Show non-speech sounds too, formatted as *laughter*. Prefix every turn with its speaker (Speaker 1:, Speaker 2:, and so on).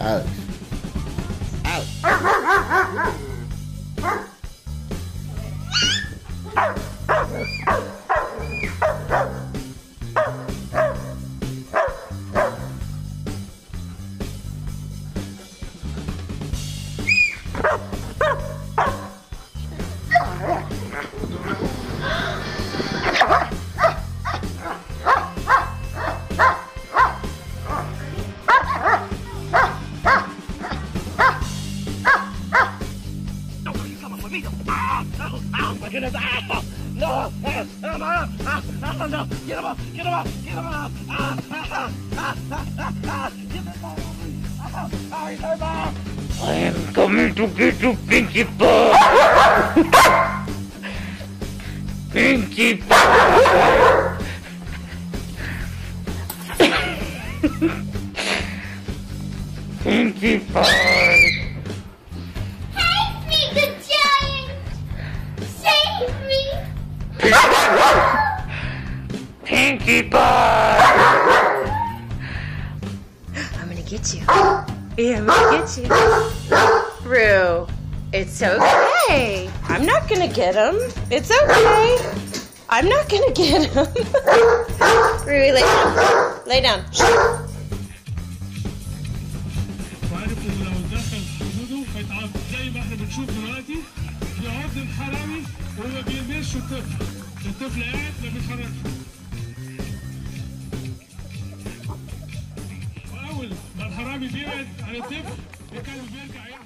Speaker 1: Alex. *laughs* Alex.
Speaker 2: I am coming to get you, Pinkie Pie! Pinkie Pie! Pinkie Pie! Pinkie Pie!
Speaker 3: I'm gonna get you. Yeah, I'm gonna get you. Rue, it's okay. I'm not gonna get him. It's okay. I'm not gonna get him. *laughs* Rue, lay down. Lay down.
Speaker 4: وعارف ان لو دخل حدوده هيتعاقب زي ما احنا بنشوف دلوقتي يقعد الحرامي وما بيلمسش الطفل الطفل قاعد ما بيتحركش بيزيد عن الطفل بيطلع البركه